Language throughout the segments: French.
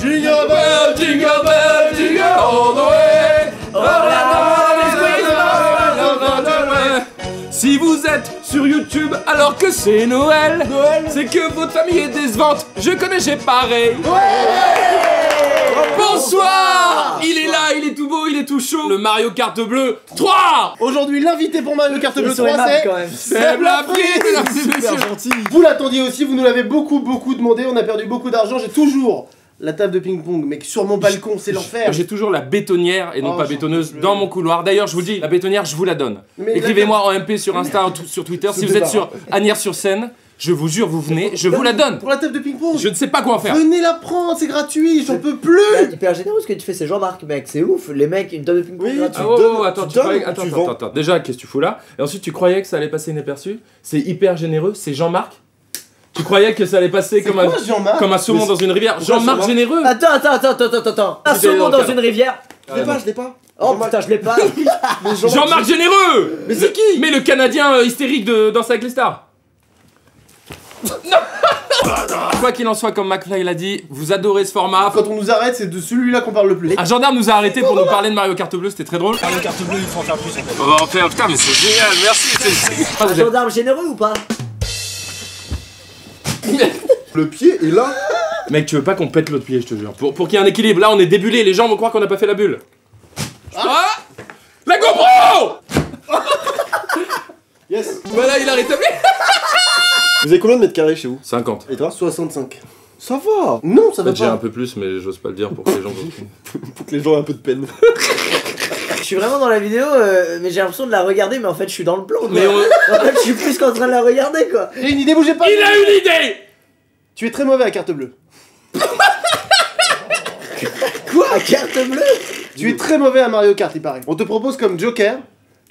Jingle bell, jingle bell, jingle all the way. Si vous êtes sur YouTube alors que c'est Noël, c'est que votre famille est décevante. Je connais, j'ai pareil. Bonsoir Il est là, il est tout beau, il est tout chaud. Le Mario Kart bleu 3 Aujourd'hui, l'invité pour Mario Kart Bleu Sur les 3, maps c'est... quand même. Seb Laprise. Vous l'attendiez aussi, vous nous l'avez beaucoup, beaucoup demandé. On a perdu beaucoup d'argent. J'ai toujours la table de ping-pong, mais sur mon balcon, c'est l'enfer. J'ai toujours la bétonnière et non Oh, pas bétonneuse dans mon couloir. D'ailleurs, je vous dis, la bétonnière, je vous la donne. Écrivez-moi en MP sur Insta ou sur Twitter. Si vous êtes sur Agnières-sur-Seine, je vous jure, vous venez, je vous la donne. Pour la table de ping-pong. Je ne sais pas quoi en faire. Venez la prendre, c'est gratuit, j'en peux plus. Là, hyper généreux ce que tu fais, c'est Jean-Marc, mec, c'est ouf. Les mecs, une table de ping-pong Oui, gratuite. Ah, oh, donnes- oh, attends, tu croyais- attends, tu attends, vends attends, Déjà, qu'est-ce que tu fous là? Et ensuite, tu croyais que ça allait passer inaperçu? C'est hyper généreux, c'est Jean-Marc Tu croyais que ça allait passer comme un, quoi comme un saumon dans une rivière Jean-Marc généreux Attends, attends, attends, attends, attends, attends. Un saumon dans une rivière Je l'ai pas, je l'ai pas. Oh putain, je l'ai pas. Jean-Marc- généreux Mais c'est qui Mais le Canadien euh, hystérique de Danse avec les stars Quoi qu'il en soit, comme McFly l'a dit, vous adorez ce format. Quand on nous arrête, c'est de celui-là qu'on parle le plus. Un gendarme nous a arrêté pour nous parler de Mario Kart Bleu, c'était très drôle. Mario Carte Bleue, il faut en faire plus en fait. On va en faire, putain, mais c'est génial, merci. Un gendarme généreux ou pas? Le pied est là. Mec, tu veux pas qu'on pète l'autre pied, je te jure. Pour, pour qu'il y ait un équilibre, là on est débulé, les gens vont croire qu'on n'a pas fait la bulle. Ah La GoPro Yes. Voilà, il a rétabli Vous avez combien de mètres carrés chez vous? 50. Et toi? 65. Ça va? Non, ça va fait, j'ai un pas. peu plus, mais j'ose pas le dire pour que les gens. Faut que les gens aient un peu de peine. Je suis vraiment dans la vidéo, euh, mais j'ai l'impression de la regarder, mais en fait, je suis dans le plan. quoi. Mais on- En fait, je suis plus qu'en train de la regarder, quoi. J'ai une idée, bougez pas. Il a une idée Tu es très mauvais à carte bleue. Quoi carte bleue? Tu es très mauvais à Mario Kart, il paraît. On te propose comme Joker,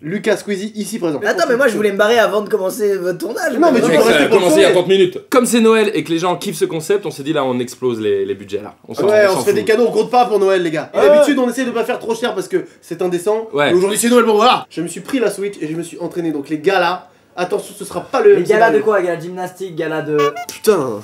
Lucas Squeezie ici présent. Attends, mais moi, je voulais me barrer avant de commencer votre tournage. Non, mais tu peux rester commencé il y a sauver. 30 minutes. Comme c'est Noël et que les gens kiffent ce concept, on s'est dit là on explose les, les budgets là. On Ouais, on se fait des cadeaux, on compte pas pour Noël, les gars. D'habitude, on essaie de pas faire trop cher parce que c'est indécent. Ouais. Aujourd'hui, c'est Noël, bon voilà. Je me suis pris la Switch et je me suis entraîné. Donc, les gars là, attention, ce sera pas le. Les MC galas de quoi? Gala de gymnastique, gala de. Putain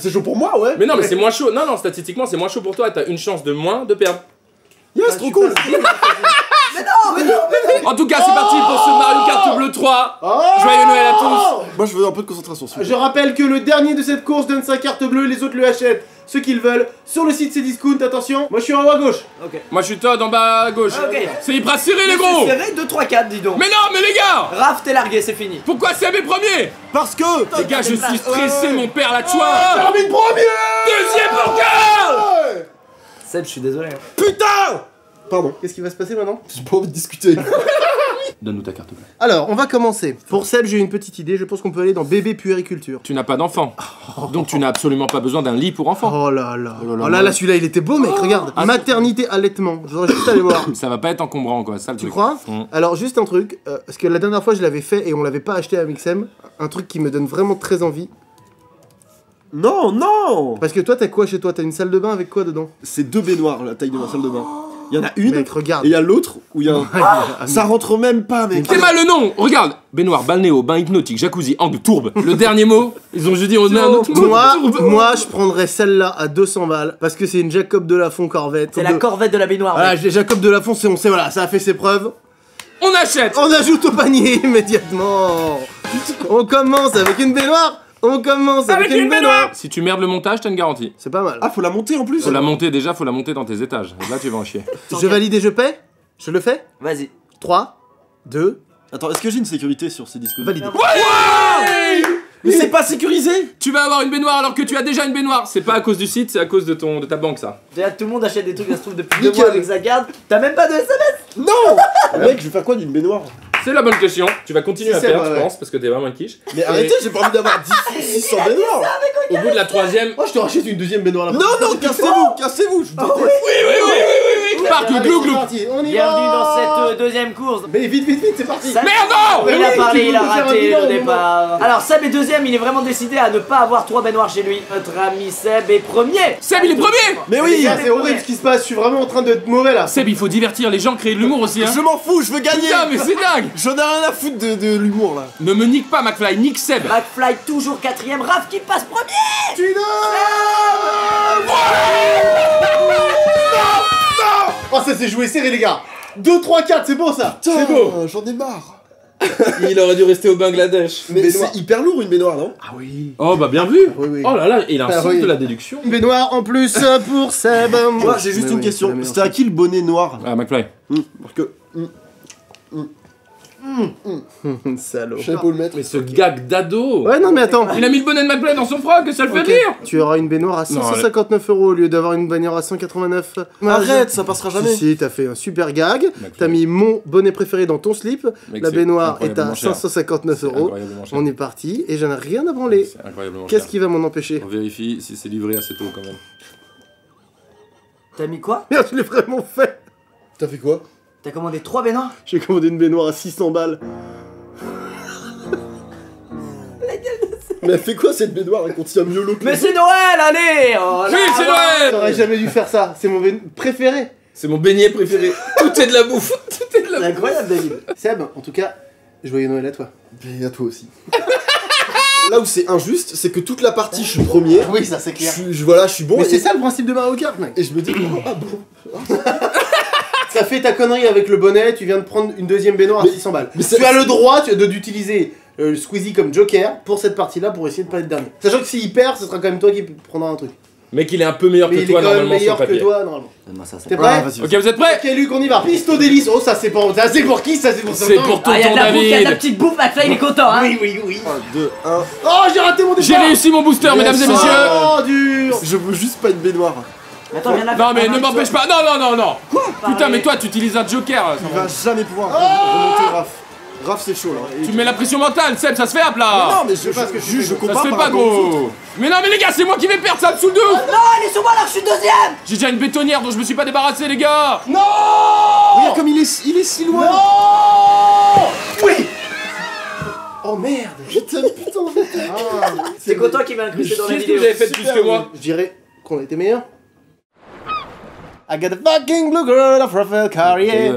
C'est chaud pour moi, ouais. Mais non, mais c'est moins chaud. Non, non, statistiquement, c'est moins chaud pour toi. Et t'as une chance de moins de perdre. Yes, trop cool. En tout cas, c'est parti pour ce Mario Kart Bleu 3. Oh Joyeux Noël à tous. Moi je veux un peu de concentration Je rappelle que le dernier de cette course donne sa carte bleue, les autres le achètent, ceux qu'ils veulent, sur le site Cdiscount, attention. Moi je suis en haut à gauche. Ok. Moi, je suis Todd en bas à gauche. Ok. C'est hyper serré, les gros C'est serré, 2, 3, 4, dis donc. Mais non, mais les gars Raph, t'es largué, c'est fini. Pourquoi Seb est premier Parce que Les gars, je suis stressé, mon père, la chouin Termine premier Deuxième bocal Seb, je suis désolé. hein. Putain Pardon, Qu'est-ce qui va se passer maintenant? J'ai pas envie de discuter. Donne-nous ta carte bleue. Alors, on va commencer. Pour Seb, j'ai une petite idée, je pense qu'on peut aller dans bébé puériculture. Tu n'as pas d'enfant. Donc tu n'as absolument pas besoin d'un lit pour enfant. Oh là là. Oh là là, Oh là moi- là, celui-là, il était beau, mec, regarde. Ah, Maternité allaitement. Je voudrais juste aller voir. Ça va pas être encombrant, quoi, ça le Tu truc. crois Mm. Alors juste un truc, euh, parce que la dernière fois je l'avais fait et on l'avait pas acheté à Mixem, un truc qui me donne vraiment très envie. Non, non Parce que toi t'as quoi chez toi? T'as une salle de bain avec quoi dedans? C'est deux baignoires la taille de ma salle de bain. Il y en a une, Mec regarde. et il y a l'autre où il y a un. Ah, Ça rentre même pas, mec C'est mal le nom Regarde Baignoire, balnéo, bain hypnotique, jacuzzi, angle, tourbe. Le dernier mot, ils ont juste dit on a un autre mot. moi, moi je prendrais celle-là à 200 balles parce que c'est une Jacob Delafont Corvette. C'est la corvette de la baignoire. Voilà, mec. Jacob Delafont, c'est on sait voilà, ça a fait ses preuves. On achète On ajoute au panier immédiatement. On commence avec une baignoire. On commence avec, une baignoire. Si tu merdes le montage, t'as une garantie. C'est pas mal. Ah, faut la monter en plus Faut la monter déjà, faut la monter dans tes étages. Là, tu vas en chier. Je valide et je paie Je le fais Vas-y. 3, 2, Attends, est-ce que j'ai une sécurité sur ces disques validé. Mais c'est pas sécurisé Tu vas avoir une baignoire alors que tu as déjà une baignoire. C'est pas à cause du site, c'est à cause de ton de ta banque ça. Déjà, tout le monde achète des trucs, ça se trouve depuis deux mois avec sa garde. T'as même pas de SMS Non Mec, je vais faire quoi d'une baignoire C'est la bonne question. Tu vas continuer Si, à c'est faire, vrai, je ouais. pense, parce que t'es vraiment une quiche. Mais arrêtez, j'ai pas envie d'avoir 10 600 baignoires Au bout de la troisième. Oh, je te rachète une deuxième baignoire là. Non, non, cassez-vous, cassez-vous je vous déteste. Oui, oui, oui, parc, Allez, glou c'est glou. parti, on y Bienvenue dans cette euh, deuxième course. Mais vite, vite, vite, c'est parti Merde, non Mais Il a parlé, il a raté au départ. Alors Seb est deuxième, il est vraiment décidé à ne pas avoir trois baignoires chez lui. Notre ami Seb est premier. Seb, il est premier Mais oui c'est horrible ce qui se passe, je suis vraiment en train d'être mauvais là Seb, il faut divertir les gens, créer de l'humour aussi, hein. Je m'en fous, je veux gagner Putain, mais c'est dingue J'en ai rien à foutre de, de l'humour là. Ne me nique pas, McFly, nique Seb McFly toujours quatrième, Raph qui passe premier. Tu Oh ça s'est joué serré les gars 2, 3, 4, c'est bon ça Putain, beau. J'en ai marre. Il aurait dû rester au Bangladesh. Mais c'est hyper lourd une baignoire, non? Ah oui Oh, bah bien vu Oui, oui. Oh là là, il a un Ah sens oui. de la déduction. Une baignoire en plus pour Seb Moi j'ai juste Mais une oui, c'est question. C'était à qui le bonnet noir? Ah, McFly. Hmm, Parce que Salaud je pas où le mettre. Mais ce gag d'ado Ouais non mais attends Il a mis le bonnet de McFly dans son froc, ça le fait Ok. rire Tu auras une baignoire à Non, 559 euros au lieu d'avoir une baignoire à 189. Arrête, ça passera jamais. Si, si, t'as fait un super gag. T'as mis mon bonnet préféré dans ton slip. Mec, La baignoire est à incroyablement cher. 559 C'est euros. On est parti et j'en ai rien à branler. Qu'est-ce qui va m'en empêcher On vérifie si c'est livré assez tôt quand même. T'as mis quoi? Merde, je l'ai vraiment fait T'as fait quoi? T'as commandé trois baignoires J'ai commandé une baignoire à 600 balles. Mais elle fait quoi cette baignoire Elle contient mieux l'eau que Mais c'est Noël, allez oh, Oui, c'est là. J'aurais Noël jamais dû faire ça. C'est mon baign- préféré. C'est mon beignet préféré. Tout est de la bouffe. Tout est de la C'est incroyable David. Seb, en tout cas, joyeux Noël à toi. Et à toi aussi. Là où c'est injuste, c'est que toute la partie je suis premier. Oui, ça c'est Je clair. suis, je- voilà, je suis bon. Mais et, c'est ça le principe de Mario Kart, mec. et je me dis, oh, ah bon. Ça fait ta connerie avec le bonnet, tu viens de prendre une deuxième baignoire à Mais- 600 balles. mais c'est- tu as le droit d'utiliser euh, Squeezie comme joker pour cette partie-là pour essayer de pas être dernier. Sachant que s'il perd, ce sera quand même toi qui prendra un truc. Mec, il est un peu meilleur Mais que il est toi quand même normalement sur meilleur que papier. toi normalement. T'es Ah, prêt Ok, vous êtes prêts Ok Luc, on y va. Pisto délice. Oh ça c'est pour ça c'est pour qui ça c'est pour C'est pour Ah, de la bouffe, y'a de la petite bouffe, McFly il est content hein Oui oui oui. 1, 2, 1. Oh j'ai raté mon départ. J'ai réussi mon booster, mesdames et Yes. messieurs. Oh dur. Je veux juste pas une baignoire. Attends, viens là. Non mais ne m'empêche pas. Non non non non. Putain mais toi tu utilises un joker. ça Il va. va jamais pouvoir remonter Raph. Raph c'est chaud là. Tu me mets la pression mentale, Seb, ça se fait à Mais plat. non, mais je, sais pas ce que je, tu je, gros. Ça se fait pas gros. Mais non mais les gars, c'est moi qui vais perdre, ça me saoule de ouf. Non, elle est sur moi alors que je suis deuxième J'ai déjà une bétonnière dont je me suis pas débarrassé les gars. Non. Regarde comme il est, il est si loin. Non. Oui. Oh merde. Putain, putain. Ah, C'est content qu'il m'a incrusté dans la Qu'est-ce que vidéo. vous avez fait de plus que moi Je dirais qu'on a été meilleurs. I got a fucking blue girl of Raphael Carrier.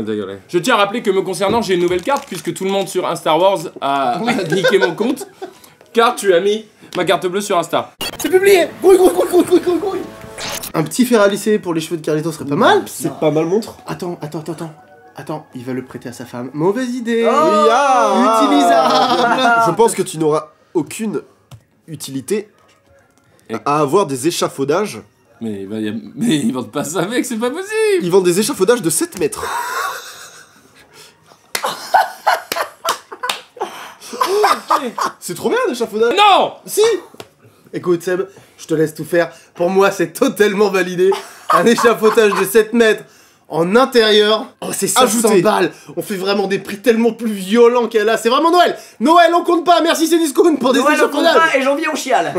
Je tiens à rappeler que me concernant, j'ai une nouvelle carte puisque tout le monde sur un Star Wars a, a niqué mon compte. Car tu as mis ma carte bleue sur Insta. C'est publié. Grouille, grouille, grouille, grouille, grouille, grouille. Un petit fer à lisser pour les cheveux de Carlito serait pas mal. C'est pas mal montre. Attends, attends, attends, attends. Attends, il va le prêter à sa femme. Mauvaise idée. Oh Oui, ah, Utilisable. Je pense que tu n'auras aucune utilité à avoir des échafaudages. Mais, il va y a- mais ils vendent pas ça avec, c'est pas possible. Ils vendent des échafaudages de 7 mètres. C'est trop bien l'échafaudage. Non Si Écoute Seb, je te laisse tout faire. Pour moi, c'est totalement validé. Un échafaudage de 7 mètres en intérieur. Oh, c'est 500 Ajouté. balles. On fait vraiment des prix tellement plus violents qu'elle a. C'est vraiment Noël. Noël, on compte pas. Merci, c'est discount pour des Noël au échafaudages. combat et janvier on chiale.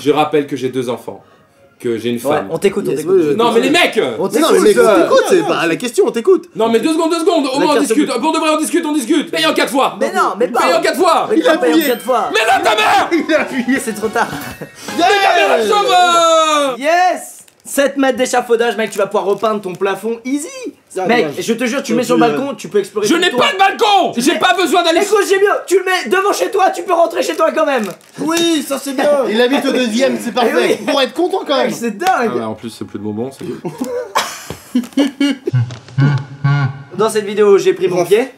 Je rappelle que j'ai deux enfants, que j'ai une Ouais, femme. on t'écoute, on Yes, t'écoute. Non mais les mecs On Mais non, mais t'écoute. on euh. t'écoute. C'est pas la question, on t'écoute. Non mais deux secondes, deux secondes, au moins on discute, pour de vrai on discute, on discute Paye en quatre fois Mais non, mais Paye en pas. quatre fois Mais Il a pas appuyé. quatre fois. Mais là ta mère Il a appuyé. C'est trop tard. Yes 7 mètres d'échafaudage, mec, tu vas pouvoir repeindre ton plafond easy. Ah, Mec, dommage. je te jure, tu le mets sur le balcon, tu peux explorer. Je n'ai pas de balcon J'ai pas besoin d'aller... Écoute, j'ai mieux, tu le mets devant chez toi, tu peux rentrer chez toi quand même. Oui, ça c'est bien. Il habite au deuxième, c'est parfait. Eh oui. Pour être content quand même. C'est Ah dingue. ouais, en plus c'est plus de bonbons, c'est. Dans cette vidéo, j'ai pris mon pied.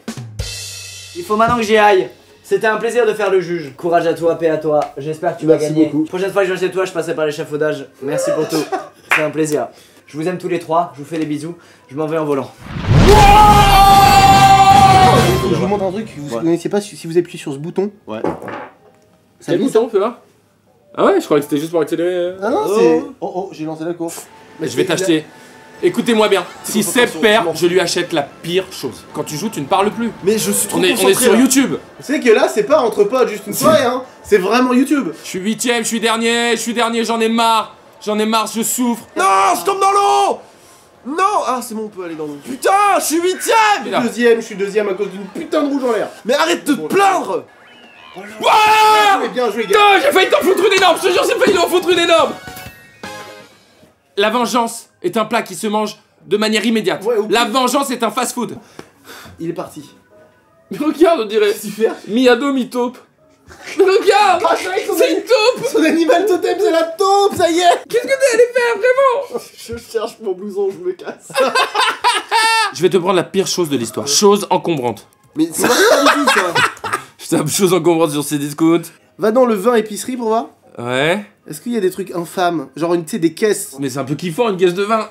Il faut maintenant que j'y aille. C'était un plaisir de faire le juge. Courage à toi, paix à toi. J'espère que tu vas Merci gagner. beaucoup. Prochaine fois que je viens chez toi, je passerai par l'échafaudage. Merci pour tout. C'est un plaisir. Je vous aime tous les trois. Je vous fais des bisous. Je m'en vais en volant. Je vous montre un truc. Vous Ouais. connaissiez pas si vous appuyez sur ce bouton. Ouais. Ça Quel bouton, fais voir Ah ouais, je croyais que c'était juste pour accélérer... euh. Ah non, Oh. c'est. Oh oh, j'ai lancé la course. Mais Je vais c'est- t'acheter. Écoutez-moi bien, si Seb perd, je lui achète la pire chose. Quand tu joues, tu ne parles plus. Mais je suis trop On est, on est sur là. YouTube. Vous savez que là, c'est pas entre potes juste une soirée, hein. C'est vraiment YouTube. Je suis huitième, je suis dernier, je suis dernier, j'en ai marre. J'en ai marre, je souffre. Non, je tombe dans l'eau Non Ah, c'est bon, on peut aller dans le. Putain, je suis huitième. Deuxième, je suis deuxième à cause d'une putain de rouge en l'air. Mais arrête de te plaindre Wouah Mais bien joué, gars. J'ai failli t'en foutre une énorme, je te jure, j'ai failli t'en foutre une énorme La vengeance est un plat qui se mange de manière immédiate. Ouais, La vengeance est un fast-food. Il est parti. Mais regarde, on dirait Super. Miado mi-taupe. Mais regarde Ah, c'est C'est une taupe son animal totem, c'est la taupe, ça y est. Qu'est-ce que t'es allé faire, vraiment Je cherche mon blouson, je me casse. Je vais te prendre la pire chose de l'histoire. Chose encombrante. Mais marche pas du tout, ça Je tape chose encombrante sur ces discounts. Va dans le vin épicerie pour voir. Ouais. Est-ce qu'il y a des trucs infâmes? Genre, une, tu sais, des caisses. Mais c'est un peu kiffant, une caisse de vin.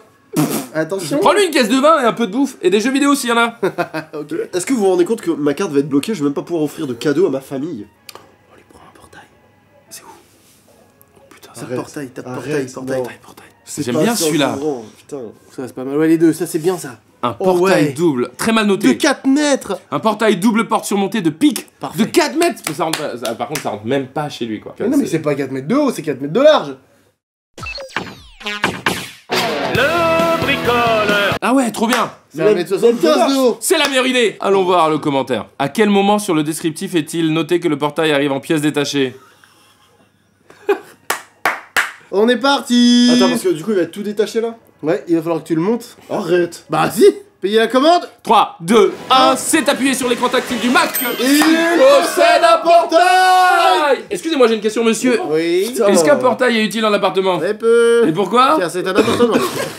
Attention. Prends-lui une caisse de vin et un peu de bouffe. Et des jeux vidéo s'il y en a. Ok. Est-ce que vous vous rendez compte que ma carte va être bloquée? Je vais même pas pouvoir offrir de cadeaux à ma famille. Tape Arrête. portail, tape Arrête, portail, portail. non. portail, J'aime bien celui-là. Ça, c'est pas mal. Ouais, les deux, ça, c'est bien ça. Un Oh, portail ouais. double, très mal De noté. 4 mètres Un portail double porte surmontée de pics Parfait. de 4 mètres. Mais ça rentre pas- ça- par contre, ça rentre même pas chez lui quoi. Mais non, mais c'est pas 4 mètres de haut, c'est 4 mètres de large. Ah ouais, trop bien. C'est 1 mètre 75 de haut. C'est la meilleure idée. Allons voir le commentaire. À quel moment sur le descriptif est-il noté que le portail arrive en pièces détachées? On est parti Attends, parce que du coup, il va être tout détaché là Ouais, il va falloir que tu le montes. Arrête Bah si Payer la commande 3, 2, 1, c'est appuyé sur l'écran tactile du Mac. Il possède un portail Excusez-moi, j'ai une question, monsieur. Oui. Est-ce qu'un portail est utile en appartement? Très peu. Et pourquoi? Car c'est un appartement.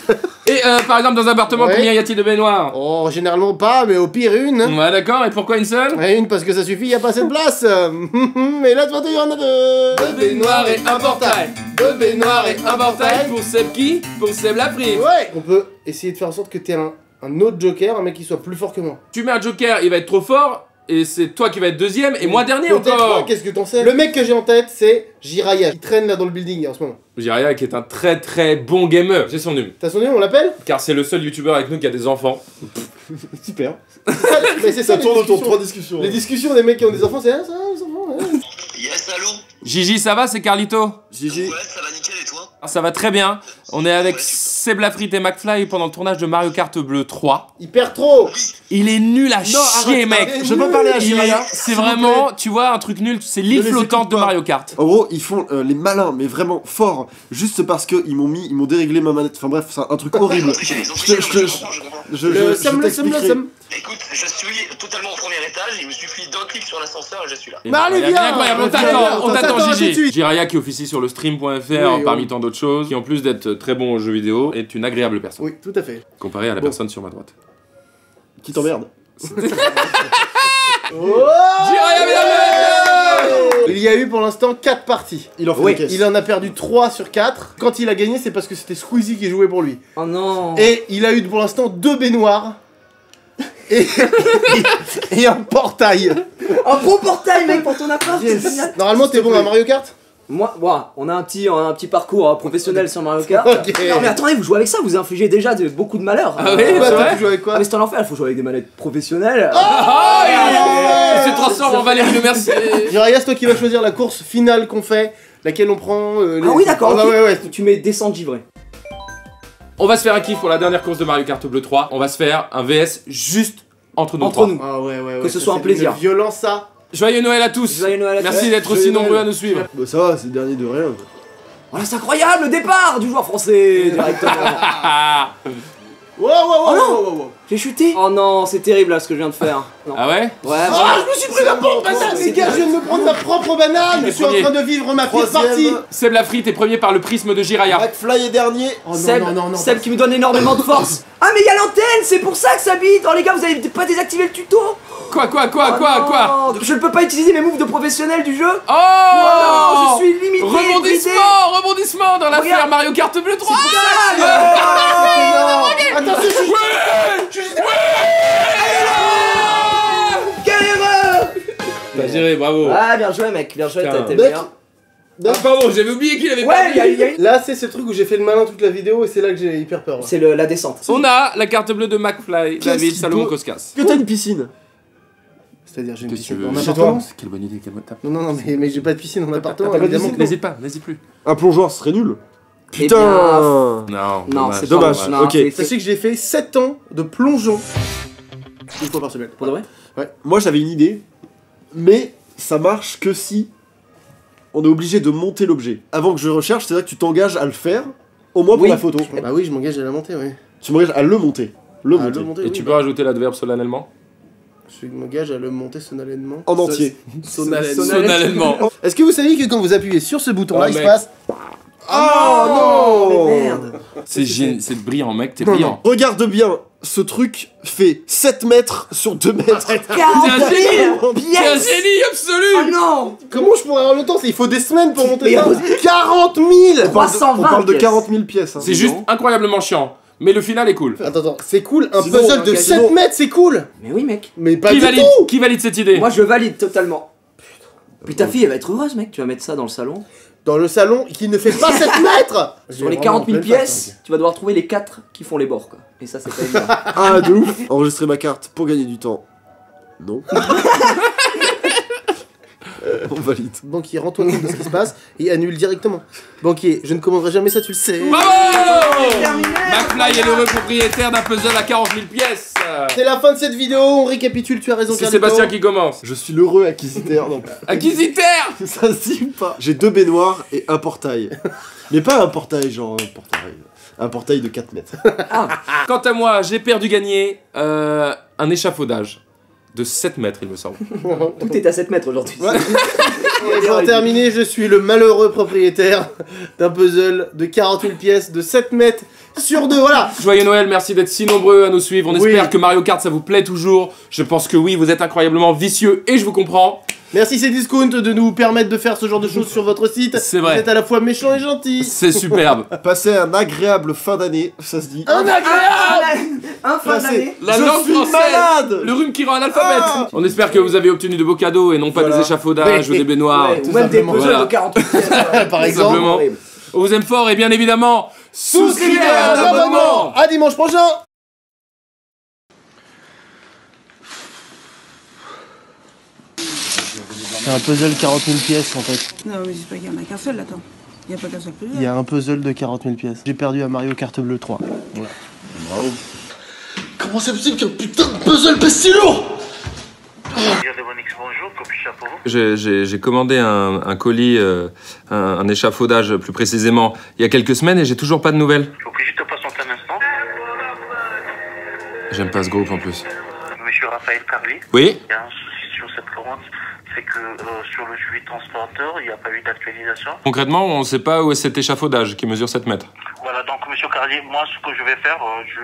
Et euh, par exemple, dans un appartement, Ouais. combien y a-t-il de baignoires? Oh, généralement pas, mais au pire une. Ouais, d'accord, et pourquoi une seule? Ouais, une parce que ça suffit, y a pas assez de place. mais là, toi, il y en a deux. Deux baignoires et un portail. Deux baignoires et un portail pour Seb qui? Pour Seb la prime. Ouais. On peut essayer de faire en sorte que t'aies un, un autre joker, un mec qui soit plus fort que moi. Tu mets un joker, il va être trop fort, et c'est toi qui va être deuxième, et moi dernier Peut-être encore. qu'est-ce que t'en sais? Le mec que j'ai en tête, c'est Jiraya. Il traîne là dans le building en ce moment. Jiraya qui est un très très bon gamer, j'ai son nom. T'as son nom, on l'appelle? Car c'est le seul youtubeur avec nous qui a des enfants. Super. Mais c'est ça, tourne autour de trois discussions. Les discussions des mecs qui ont des enfants, c'est ah, ça, les enfants. ouais. Yes, allô? Gigi, ça va, c'est Carlito? Gigi. Ouais, ça va nickel et toi Ah, Ça va très bien. On est avec Seb Lafrite et McFly pendant le tournage de Mario Kart Bleu 3. Il perd trop Il est nul à chier, arrête, mec. je peux parler à Jiraya C'est vraiment, tu vois, un truc nul. C'est l'île flottante de. Mario Kart. En gros, ils font euh, les malins, mais vraiment fort, juste parce que ils m'ont mis, ils m'ont déréglé ma manette. Enfin bref, c'est un truc horrible. Je je, je Écoute, je suis totalement au premier étage, il me suffit d'un clic sur l'ascenseur et je suis là. Bah, allez, viens Incroyable, on t'attend, on t'attend, Gigi. Jiraya qui officie sur le stream.fr Oui, parmi oui. tant d'autres choses, qui en plus d'être très bon aux jeux vidéo, est une agréable personne. Oui, tout à fait. Comparé à la Bon. personne sur ma droite. Qui t'emmerde Jiraya, et messieurs Il y a eu pour l'instant 4 parties. Il en fait Oui, il en a perdu 3 sur 4. Quand il a gagné, c'est parce que c'était Squeezie qui jouait pour lui. Oh non Et il a eu pour l'instant 2 baignoires. Et, et un portail. Un beau portail, mec, pour ton appart. Normalement, t'es bon à Mario Kart Moi, moi, on a un petit, on a un petit parcours hein, professionnel sur Mario Kart. Non mais attendez, vous jouez avec ça, vous infligez déjà de, beaucoup de malheur. Ah oui, Euh, Bah, c'est toi, vrai tu joues avec Ah quoi mais c'est un enfer, il faut jouer avec des manettes professionnelles. Ah, il, Ah, il se transforme en Valérie Le Mercier. Jiraya, c'est toi qui vas choisir la course finale qu'on fait, laquelle on prend. euh, les- Ah oui, d'accord, Ah bah ok. ouais, ouais. Tu mets descente givrée. On va se faire un kiff pour la dernière course de Mario Kart Bleu 3. On va se faire un VS juste entre nous Entre trois. nous. Ah ouais, ouais, ouais. Que ce soit un plaisir. une Violence, ça. Joyeux Noël à tous. Joyeux Noël à tous. Merci d'être aussi Noël. nombreux à nous suivre. Bah ça va, c'est le dernier de rien. Voilà, c'est incroyable, le départ du joueur français directement. Ah, Wow, wow, wow, Oh wow, wow, wow. J'ai chuté. Oh non, c'est terrible là ce que je viens de faire. Non. ah ouais Ouais, Ah, vraiment. je me suis pris la porte banane Les gars, je viens de me prendre ma propre banane Je suis en train de vivre ma pire partie Seb Lafrite est premier par le prisme de Jiraya. McFly est dernier. Oh non, Seb, non, non, non. Seb qui me donne énormément de force. Ah mais il y a l'antenne, c'est pour ça que ça bite. Oh les gars, vous avez pas désactivé le tuto Quoi, quoi, quoi, Oh quoi, quoi Je ne peux pas utiliser mes moves de professionnel du jeu Oh non, je suis limité. Rebondissement, rebondissement dans l'affaire. Mario Kart Bleu 3 Attention, je suis... T'as géré, bravo. Ah bien joué mec, bien joué, t'as été le meilleur. Ah, pardon, j'avais oublié qu'il avait Ouais, il y a, il y a une- Là, c'est ce truc où j'ai fait le malin toute la vidéo et c'est là que j'ai hyper peur. C'est le- la descente. On a la carte bleue de McFly, David Salomon Koskas. Que t'as une piscine C'est-à-dire, j'ai une piscine veux en appartement toi Quelle bonne idée, quelle bonne tape. Non, non, non, mais, mais j'ai pas de piscine en appartement, pas N'hésite pas, n'hésite plus. Un plongeoir, serait nul. Putain Non, Non, dommage. c'est Dommage. pas- non, ok. Sachez que j'ai fait 7 ans de plongeon. Une fois par semaine. Pour de vrai? Moi j'avais une idée, mais ça marche que si on est obligé de monter l'objet. Avant que je recherche, c'est-à-dire que tu t'engages à le faire, au moins pour Oui. la photo. Bah oui, je m'engage à la monter, oui. Tu m'engages à le monter. Le À monter. le monter, Et oui, tu bah. peux rajouter l'adverbe solennellement? Je m'engage à le monter sonalènement. En entier. Sonalènement. Sonalellement. Est-ce que vous savez que quand vous appuyez sur ce bouton-là, Oh, il se mec. passe Ah non mais merde. C'est gé- c'est brillant, mec, t'es Non, brillant. Regarde bien, ce truc fait 7 mètres sur 2 mètres. 40 T'es un génie 000 T'es un génie Oh absolu non Comment je pourrais avoir le temps? Il faut des semaines pour monter ça. vous- 40 000 On parle de- 320 On parle de pièces. 40 000 pièces. hein. C'est juste incroyablement chiant. Mais le final est cool. Attends, attends, c'est cool. Un Sinon, puzzle de ok, 7 sinon- mètres, c'est cool. Mais oui, mec. Mais pas Qui du valide, tout. qui valide cette idée? Moi, je valide totalement. Puis ta fille, elle va être heureuse, mec. Tu vas mettre ça dans le salon. Dans le salon qui ne fait pas 7 mètres. Sur les 40 000 pièces, tu vas devoir trouver les 4 qui font les bords, quoi. Et ça, c'est pas évident. Ah, de ouf Enregistrer ma carte pour gagner du temps. Non. On valide. Banquier, rends-toi compte de ce qui se passe et annule directement. Banquier, je ne commanderai jamais ça, tu le sais. Bravo McFly est l'heureux propriétaire d'un puzzle à 40 000 pièces. C'est la fin de cette vidéo, on récapitule, tu as raison C'est. Sébastien qui commence. Je suis l'heureux acquisiteur. Non, Acquisiteur ça se dit pas. J'ai deux baignoires et un portail. Mais pas un portail, genre un portail. Un portail de 4 mètres. Quant à moi, j'ai perdu gagné euh, un échafaudage de 7 mètres, il me semble. Tout est à 7 mètres aujourd'hui. Ouais. Et pour terminer, je suis le malheureux propriétaire d'un puzzle de 40 000 pièces de 7 mètres sur 2, voilà Joyeux Noël, merci d'être si nombreux à nous suivre. On Oui. espère que Mario Kart ça vous plaît toujours. Je pense que oui, vous êtes incroyablement vicieux et je vous comprends. Merci Cdiscount de nous permettre de faire ce genre de choses sur votre site. C'est vrai. Vous êtes à la fois méchant et gentil. C'est superbe. Passez un agréable fin d'année, ça se dit. Un agréable Un fin d'année. La Je langue suis française. malade Le rhume qui rend analphabète. Ah. On espère que vous avez obtenu de beaux cadeaux et non pas Voilà. des échafaudages ou des baignoires. Ouais, tout ou même des simplement. puzzles Voilà. de 48 pièces. Par exemple. simplement. On vous aime fort et bien évidemment, souscrivez à un abonnement. À dimanche prochain C'est un puzzle 40 000 pièces en fait. Non, mais c'est pas qu'il y en a qu'un seul là-dedans. Il n'y a pas qu'un seul puzzle. Il y a un puzzle de 40 000 pièces. J'ai perdu à Mario Kart Bleu 3. Comment c'est possible qu'un putain de puzzle pèse si lourd? Bonjour, que puis-je faire pour vous J'ai- commandé un, un colis, euh, un, un échafaudage plus précisément, il y a quelques semaines et j'ai toujours pas de nouvelles. Je vous prie juste de patienter un instant. J'aime pas ce groupe en plus. Monsieur Raphaël Carly, Oui il y a un souci sur cette commande, c'est que euh, sur le suivi transporteur, il n'y a pas eu d'actualisation. Concrètement, on sait pas où est cet échafaudage qui mesure 7 mètres. Voilà, donc Monsieur Carlier, moi ce que je vais faire, euh, je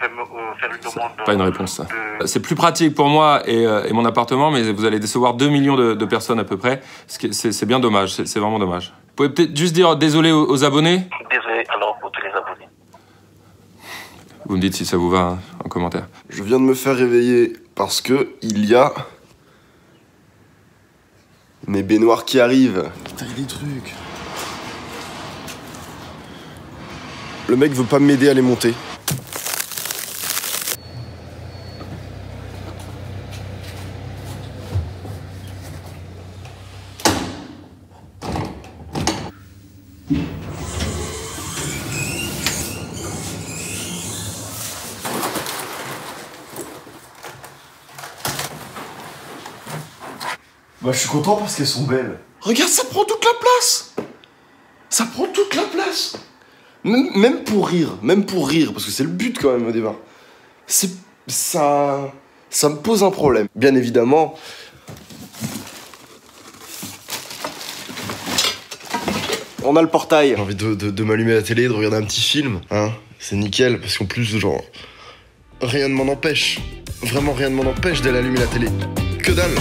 vais me euh, faire une demande. Pas une réponse de- C'est plus pratique pour moi et, euh, et mon appartement, mais vous allez décevoir 2 millions de, de personnes à peu près. C'est bien dommage, c'est c'est vraiment dommage. Vous pouvez peut-être juste dire désolé aux, aux abonnés Désolé alors pour tous les abonnés. Vous me dites si ça vous va hein, en commentaire. Je viens de me faire réveiller parce que il y a mes baignoires qui arrivent. Putain, il y a des trucs. Le mec veut pas m'aider à les monter. Content parce qu'elles sont belles. Regarde, ça prend toute la place Ça prend toute la place Même, même pour rire, même pour rire, parce que c'est le but quand même au départ. C'est ça, ça me pose un problème. Bien évidemment. On a le portail. J'ai envie de, de- de m'allumer la télé, de regarder un petit film, hein. C'est nickel, parce qu'en plus, genre, rien ne m'en empêche. Vraiment, rien ne m'en empêche d'aller allumer la télé. Que dalle